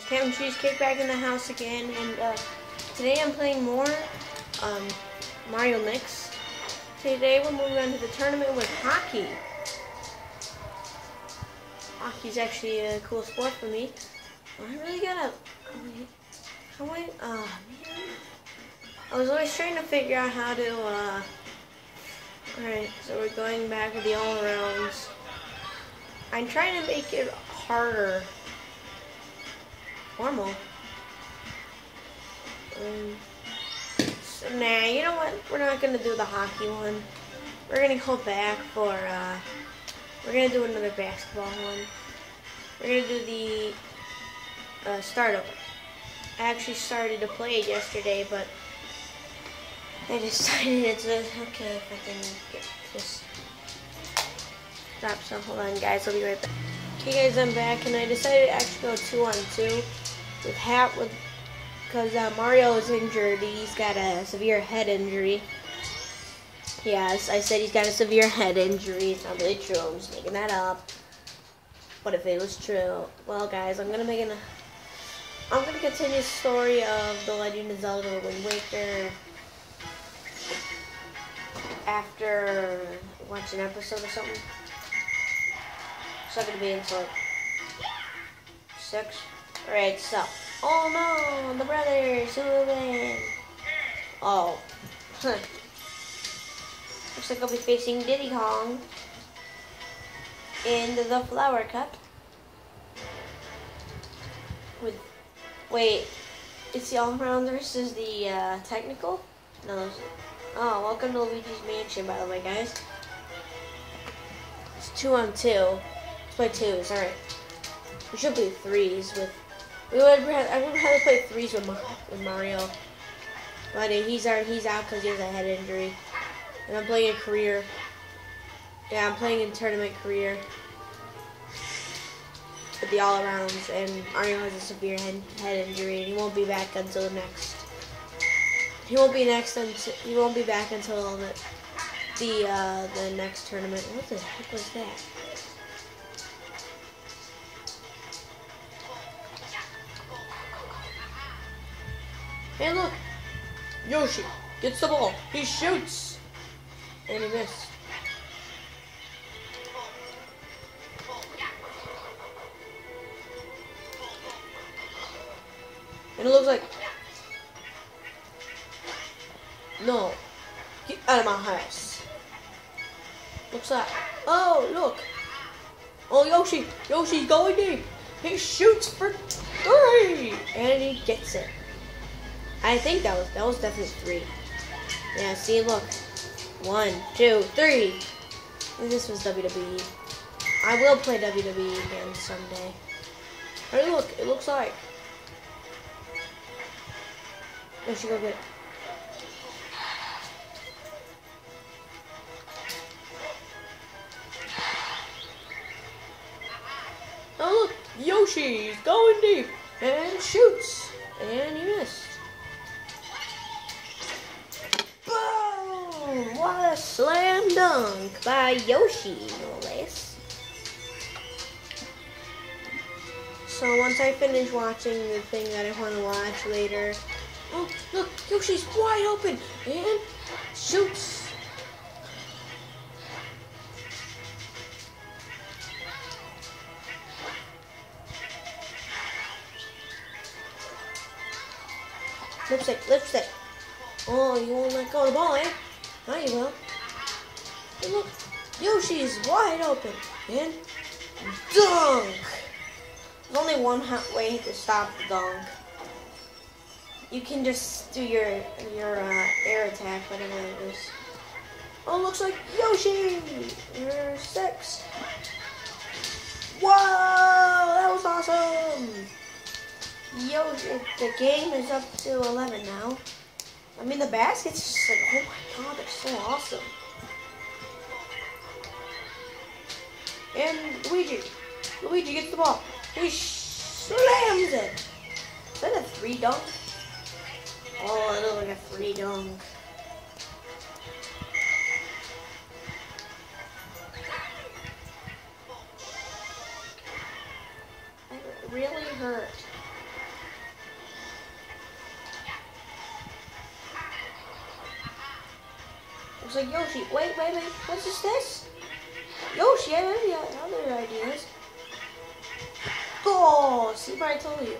It's Captain Cheesecake back in the house again, and uh, today I'm playing more um, Mario Mix. Today we're moving on to the tournament with hockey. Hockey's actually a cool sport for me. I really gotta. How I? Oh man. I was always trying to figure out how to. Uh, Alright, so we're going back with the all arounds. I'm trying to make it harder. Normal. Um, so, nah, you know what? We're not gonna do the hockey one. We're gonna go back for, uh, we're gonna do another basketball one. We're gonna do the, uh, startup. I actually started to play it yesterday, but I decided it's a, okay if I can get this stop. So hold on, guys. I'll be right back. Okay, guys, I'm back, and I decided to actually go two on two with Hat with because uh, Mario is injured. He's got a severe head injury. Yes, I said he's got a severe head injury. It's not really true. I'm just making that up. But if it was true, well, guys, I'm gonna make an. I'm gonna continue the story of the Legend of Zelda: Wind Waker after watch an episode or something. It's not gonna be until like six. Alright, so. Oh no, the brothers who win. Oh. Looks like I'll be facing Diddy Kong in the Flower Cup. With, wait, it's the all around versus the uh, technical? No, Oh, welcome to Luigi's Mansion, by the way, guys. It's two on two. Let's play twos. All right. We should play threes with. We would. I would rather play threes with, with Mario. But he's out. He's out because he has a head injury, and I'm playing a career. Yeah, I'm playing in tournament career with the all arounds, and Mario has a severe head, head injury, and he won't be back until the next he won't be next until he won't be back until the the uh, the next tournament. What the heck was that? Hey, look! Yoshi gets the ball. He shoots, and he missed. And it looks like no. Get out of my house. What's that? Oh, look. Oh, Yoshi. Yoshi's going deep. He shoots for three. And he gets it. I think that was, that was definitely three. Yeah, see, look. One, two, three. This was WWE. I will play WWE again someday. Hey, look. It looks like. Yoshi, go get. Oh look, Yoshi's going deep and shoots, and he missed. A slam dunk by Yoshi, no less. So once I finish watching the thing that I want to watch later, oh look, Yoshi's wide open and shoots. Lipstick, lipstick. Oh, you won't let go of the ball, eh? Now you will. Hey, look, Yoshi's wide open. And dunk! There's only one way to stop the dunk. You can just do your your uh, air attack, whatever it is. Oh, looks like Yoshi! You're six. Whoa! That was awesome! Yoshi, the game is up to 11 now. I mean, the basket's just like, oh my god, they're so awesome. And Luigi. Luigi gets the ball. He slams it. Is that a three dunk? Oh, it looks like a three dunk. That really hurt. It's like Yoshi. Wait, wait, wait. What's this? This? Yoshi, I have other ideas. Oh, see what I told you.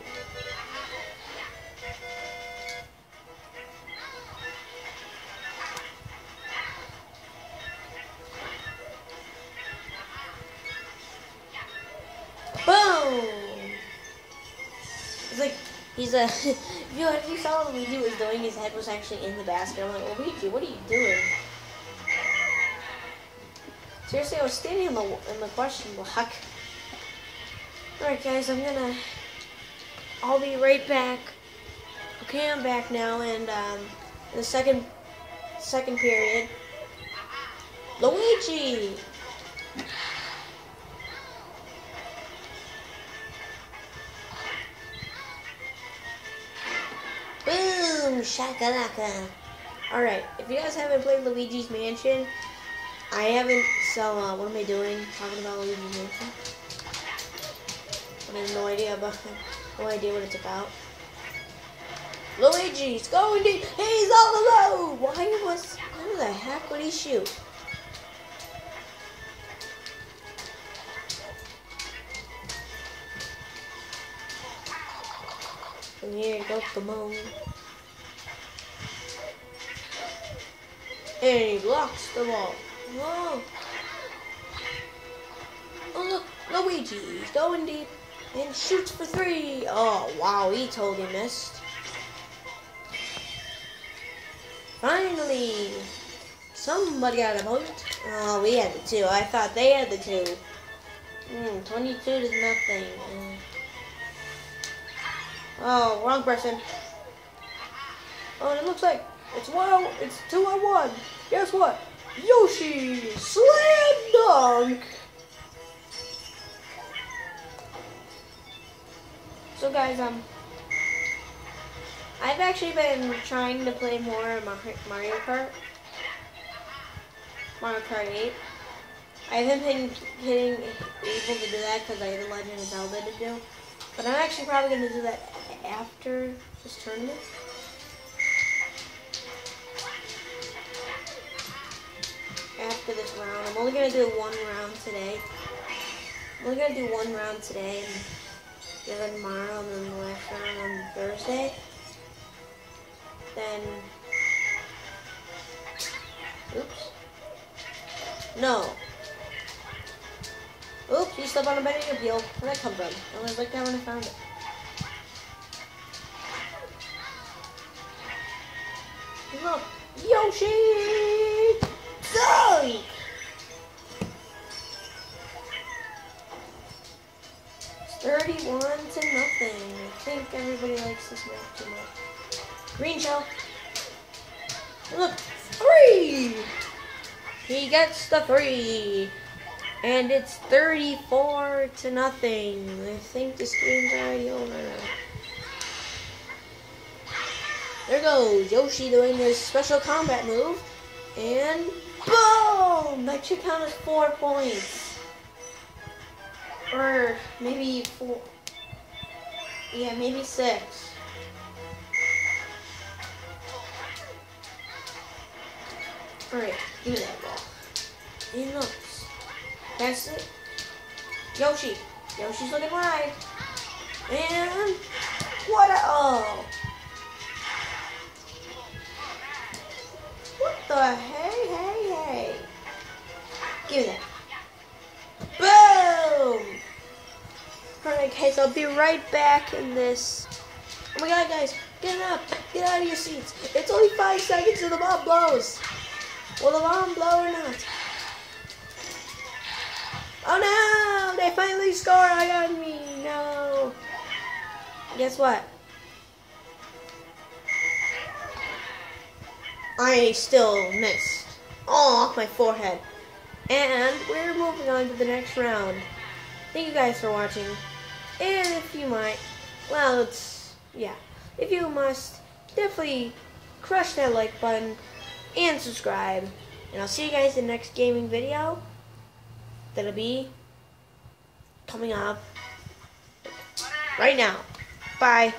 Boom! It's like he's a. you if you saw what Luigi was doing, his head was actually in the basket. I'm like, Luigi, what are you doing? Seriously, I was standing in the in the question block. Alright, guys, I'm gonna. I'll be right back. Okay, I'm back now, and um, the second second period. Luigi. Boom! Shakalaka. Alright, if you guys haven't played Luigi's Mansion, I haven't, so uh, what am I doing talking about Luigi's Mansion? I have no idea about no idea what it's about. Luigi's going deep. He's all alone. Why was? How the heck would he shoot? And here you go, come on. And he blocks the ball. Whoa. Oh, look, Luigi's going deep and shoots for three. Oh, wow, he totally missed. Finally, somebody got a point. Oh, we had the two. I thought they had the two. Mm, 22 to nothing. Oh, wrong person. Oh, it looks like it's one. It's two on one. Guess what? Yoshi slam dunk. So guys, um, I've actually been trying to play more Mario Kart. Mario Kart 8. I haven't been getting able to do that because I had a Legend of Zelda to do. But I'm actually probably going to do that after this tournament. After this round. I'm only going to do one round today. I'm only going to do one round today. And the other tomorrow and then the last round on Thursday. Then, oops. No. Oops, you stepped on a banana peel. Where'd that come from? I was like that when I found it. Look, Yoshi! Dunk! 31 to nothing. I think everybody likes this map too much. Green shell. Look, three! He gets the three. And it's 34 to nothing. I think this game's already over. There goes Yoshi doing his special combat move. And boom! That should count as four points. Or maybe four. Yeah, maybe six. Alright, give me that ball. He looks. That's it. Yoshi. Yoshi's looking wide. And what a oh. What the hey guys, I'll be right back in this. Oh my god guys, get up! Get out of your seats! It's only five seconds till the bomb blows! Will the bomb blow or not? Oh no! They finally scored on me! No! Guess what? I still missed. Oh, off my forehead. And we're moving on to the next round. Thank you guys for watching. And if you might, well, it's, yeah. If you must, definitely crush that like button and subscribe. And I'll see you guys in the next gaming video. That'll be coming up right now. Bye.